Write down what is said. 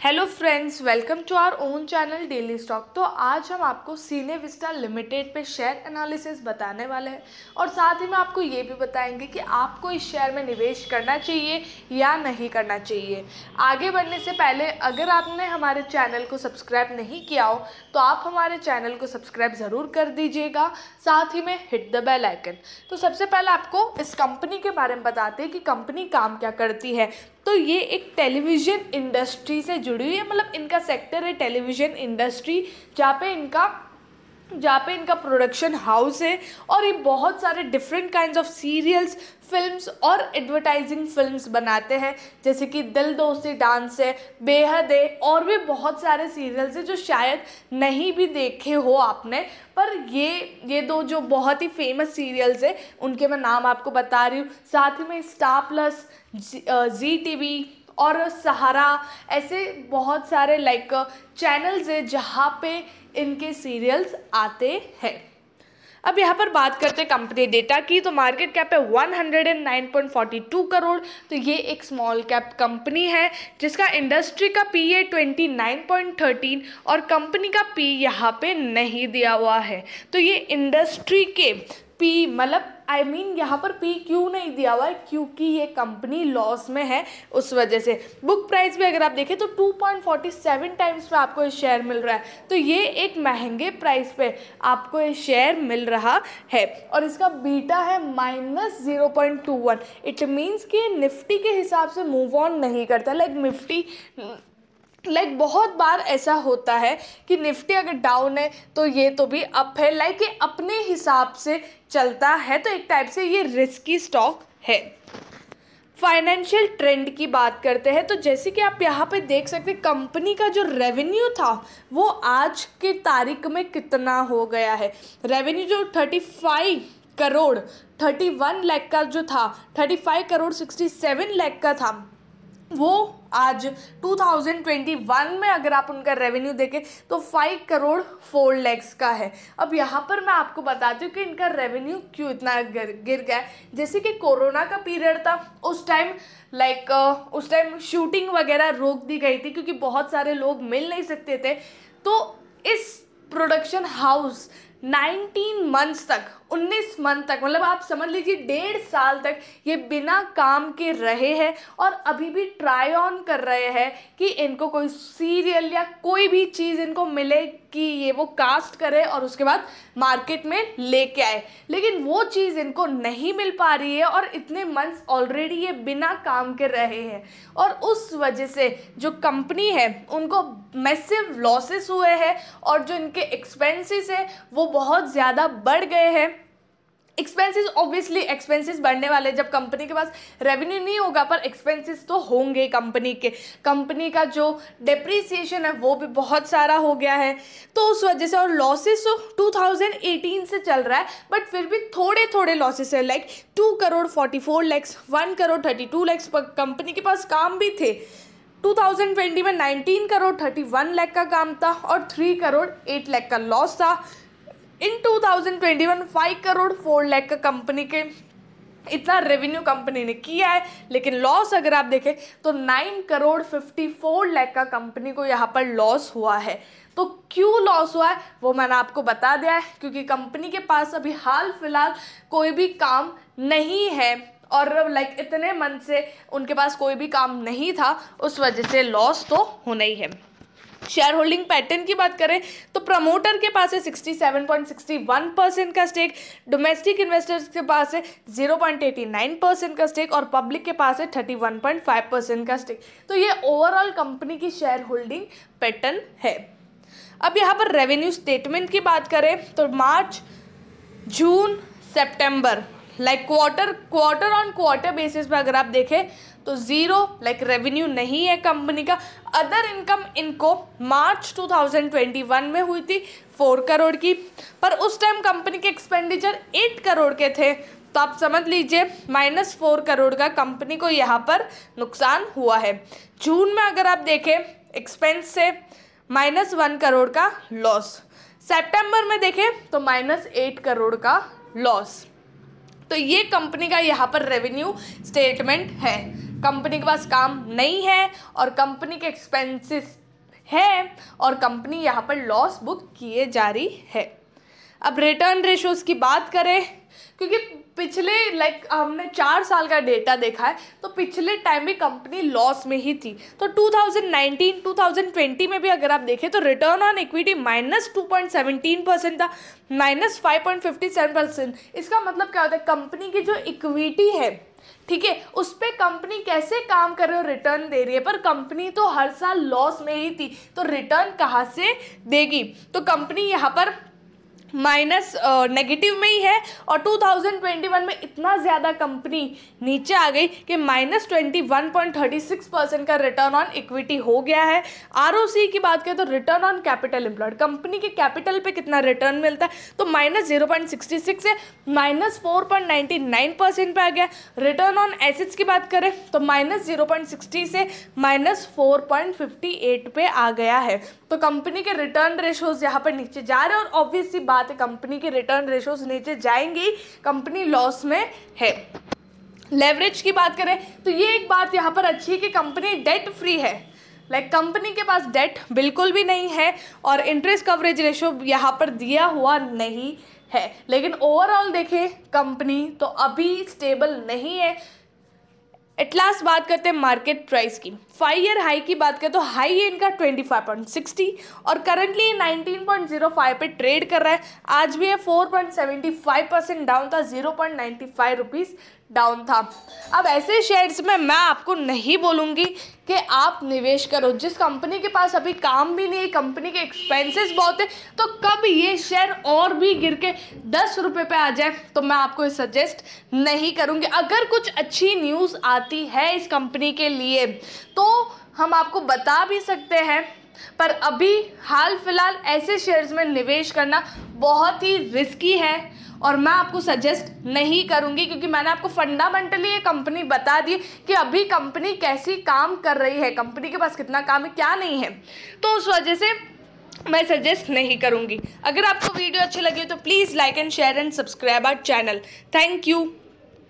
Hello friends welcome to our own channel daily stock तो आज हम आपको सीने विस्टा लिमिटेड पे शेयर एनालिसिस बताने वाले हैं। और साथ ही में आपको ये भी बताएँगे कि आपको इस शेयर में निवेश करना चाहिए या नहीं करना चाहिए। आगे बढ़ने से पहले, अगर आपने हमारे चैनल को सब्सक्राइब नहीं किया हो तो आप हमारे चैनल को सब्सक्राइब ज़रूर कर दीजिएगा। साथ ही में हिट द बेल आइकन तो सबसे पहले आपको इस कंपनी के बारे में बताते हैं कि कंपनी काम क्या करती है। तो ये एक टेलीविज़न इंडस्ट्री से जुड़ी हुई है। मतलब इनका सेक्टर है टेलीविज़न इंडस्ट्री जहाँ पे इनका जहाँ पे इनका प्रोडक्शन हाउस है और ये बहुत सारे different kind of serials films और एडवर्टाइजिंग फिल्म्स बनाते हैं। जैसे कि दिल दोस्ती डांस है, बेहद है और भी बहुत सारे सीरियल्स हैं जो शायद नहीं भी देखे हो आपने। पर ये ये दो जो बहुत ही फ़ेमस सीरियल्स है, उनके मैं नाम आपको बता रही हूँ। साथ ही में Star Plus Zee T V और सहारा, ऐसे बहुत सारे लाइक चैनल्स है जहाँ पे इनके सीरियल्स आते हैं। अब यहाँ पर बात करते हैं कंपनी डेटा की। तो मार्केट कैप है 109.42 करोड़ तो ये एक स्मॉल कैप कंपनी है, जिसका इंडस्ट्री का पी है 29.13 और कंपनी का पी यहाँ पे नहीं दिया हुआ है। तो ये इंडस्ट्री के पी मतलब आई मीन यहाँ पर पी क्यों नहीं दिया हुआ है? क्योंकि ये कंपनी लॉस में है उस वजह से। बुक प्राइस भी अगर आप देखें तो 2.47 टाइम्स पे आपको ये शेयर मिल रहा है। तो ये एक महँगे प्राइस पे आपको ये शेयर मिल रहा है। और इसका बीटा है minus zero point two one it means कि निफ्टी के हिसाब से मूव ऑन नहीं करता। लाइक निफ्टी लाइक like, बहुत बार ऐसा होता है कि निफ्टी अगर डाउन है तो ये तो भी अप है। लाइक like, ये अपने हिसाब से चलता है तो एक टाइप से ये रिस्की स्टॉक है। फाइनेंशियल ट्रेंड की बात करते हैं तो जैसे कि आप यहाँ पे देख सकते हैं कंपनी का जो रेवेन्यू था वो आज के तारीख में कितना हो गया है। रेवेन्यू जो thirty five crore thirty one lakh का जो था thirty five crore sixty seven lakh का था। वो आज 2021 में अगर आप उनका रेवेन्यू देखें तो फाइव करोड़ फोर लैक्स का है। अब यहाँ पर मैं आपको बताती हूँ कि इनका रेवेन्यू क्यों इतना गिर गिर गया जैसे कि कोरोना का पीरियड था, उस टाइम लाइक उस टाइम शूटिंग वगैरह रोक दी गई थी, क्योंकि बहुत सारे लोग मिल नहीं सकते थे। तो इस प्रोडक्शन हाउस नाइनटीन मंथ्स तक उन्नीस मंथ तक मतलब आप समझ लीजिए, डेढ़ साल तक ये बिना काम के रहे हैं और अभी भी ट्राई ऑन कर रहे हैं कि इनको कोई सीरियल या कोई भी चीज़ इनको मिले कि ये वो कास्ट करे और उसके बाद मार्केट में लेके आए। लेकिन वो चीज़ इनको नहीं मिल पा रही है और इतने मंथ्स ऑलरेडी ये बिना काम के रहे हैं। और उस वजह से जो कंपनी है, उनको मैसिव लॉसेस हुए हैं और जो इनके एक्सपेंसेस हैं, वो बहुत ज़्यादा बढ़ गए हैं। एक्सपेंसेस ऑब्वियसली एक्सपेंसेस बढ़ने वाले जब कंपनी के पास रेवेन्यू नहीं होगा, पर एक्सपेंसेस तो होंगे कंपनी के। कंपनी का जो डिप्रिसिएशन है, वो भी बहुत सारा हो गया है। तो उस वजह से और लॉसेस तो 2018 से चल रहा है बट फिर भी थोड़े थोड़े लॉसेस है। Like two crore forty four lakhs one crore thirty two lakhs पर कंपनी के पास काम भी थे। 2020 में 19 करोड़ 31 लाख का काम था और 3 करोड़ 8 लाख का लॉस था। इन 2021 5 करोड़ 4 लाख का कंपनी के इतना रेवेन्यू कंपनी ने किया है, लेकिन लॉस अगर आप देखें तो 9 करोड़ 54 लाख का कंपनी को यहाँ पर लॉस हुआ है। तो क्यों लॉस हुआ है, वो मैंने आपको बता दिया है, क्योंकि कंपनी के पास अभी हाल फ़िलहाल कोई भी काम नहीं है, और लाइक इतने मन से उनके पास कोई भी काम नहीं था, उस वजह से लॉस तो होना ही है। शेयर होल्डिंग पैटर्न की बात करें तो प्रमोटर के पास है sixty seven point sixty one percent का स्टेक डोमेस्टिक इन्वेस्टर्स के पास है zero point eighty nine percent का स्टेक और पब्लिक के पास है thirty one point five percent का स्टेक तो ये ओवरऑल कंपनी की शेयर होल्डिंग पैटर्न है. अब यहाँ पर रेवेन्यू स्टेटमेंट की बात करें तो March, June September like quarter quarter on quarter basis पे अगर आप देखें तो ज़ीरो लाइक रेवेन्यू नहीं है कंपनी का. अदर इनकम इनको मार्च 2021 में हुई थी फोर करोड़ की. पर उस टाइम कंपनी के एक्सपेंडिचर एट करोड़ के थे. तो आप समझ लीजिए माइनस फोर करोड़ का कंपनी को यहाँ पर नुकसान हुआ है. जून में अगर आप देखें एक्सपेंस से माइनस वन करोड़ का लॉस सेप्टेम्बर में देखें तो माइनस एट करोड़ का लॉस तो ये कंपनी का यहाँ पर रेवेन्यू स्टेटमेंट है. कंपनी के पास काम नहीं है और कंपनी के एक्सपेंसेस हैं और कंपनी यहाँ पर लॉस बुक किए जा रही है। अब रिटर्न रेशोज़ की बात करें, क्योंकि पिछले लाइक हमने चार साल का डेटा देखा है तो पिछले टाइम में कंपनी लॉस में ही थी। तो 2019 2020 में भी अगर आप देखें तो return on equity minus two point percent था minus five point fifty seven percent इसका मतलब क्या होता है कंपनी की जो इक्विटी है ठीक है, उस पर कंपनी कैसे काम कर रही है रिटर्न दे रही है। पर कंपनी तो हर साल लॉस में ही थी तो रिटर्न कहाँ से देगी? तो कंपनी यहाँ पर माइनस नेगेटिव में ही है और 2021 में इतना ज़्यादा कंपनी नीचे आ गई कि माइनस ट्वेंटी परसेंट का रिटर्न ऑन इक्विटी हो गया है। आरओसी की बात करें तो return on capital employed company के कैपिटल पे कितना रिटर्न मिलता है? तो minus zero point sixty six से minus four point ninety nine percent पर आ गया। रिटर्न ऑन एसिड्स की बात करें तो माइनस ज़ीरो पॉइंट सिक्सटी से minus four point fifty eight पे आ गया है। तो कंपनी के रिटर्न रेशोज यहाँ पर नीचे जा रहे हैं और ऑब्वियसली बात बात है कंपनी के रिटर्न रेशोज नीचे जाएँगी कंपनी लॉस में है। लेवरेज की बात करें तो ये एक बात यहाँ पर अच्छी है कि कंपनी डेट फ्री है। लाइक like, कंपनी के पास डेट बिल्कुल भी नहीं है और इंटरेस्ट कवरेज रेशो यहाँ पर दिया हुआ नहीं है। लेकिन ओवरऑल देखें कंपनी तो अभी स्टेबल नहीं है। एट लास्ट बात करते हैं मार्केट प्राइस की। फाइव ईयर हाई की बात करें तो हाई है इनका ट्वेंटी फाइव पॉइंट सिक्सटी और करंटली ये नाइनटीन पॉइंट ज़ीरो फाइव पे ट्रेड कर रहा है। आज भी ये four point seventy five percent down था ज़ीरो पॉइंट डाउन था। अब ऐसे शेयर्स में मैं आपको नहीं बोलूँगी कि आप निवेश करो। जिस कंपनी के पास अभी काम भी नहीं है कंपनी के एक्सपेंसेस बहुत है तो कब ये शेयर और भी गिर के दस रुपये पे आ जाए तो मैं आपको सजेस्ट नहीं करूँगी। अगर कुछ अच्छी न्यूज़ आती है इस कंपनी के लिए तो हम आपको बता भी सकते हैं पर अभी हाल फ़िलहाल ऐसे शेयर्स में निवेश करना बहुत ही रिस्की है और मैं आपको सजेस्ट नहीं करूँगी क्योंकि मैंने आपको फंडामेंटली ये कंपनी बता दी कि अभी कंपनी कैसी काम कर रही है कंपनी के पास कितना काम है, क्या नहीं है। तो उस वजह से मैं सजेस्ट नहीं करूँगी। अगर आपको वीडियो अच्छी लगी तो please like and share and subscribe our channel thank you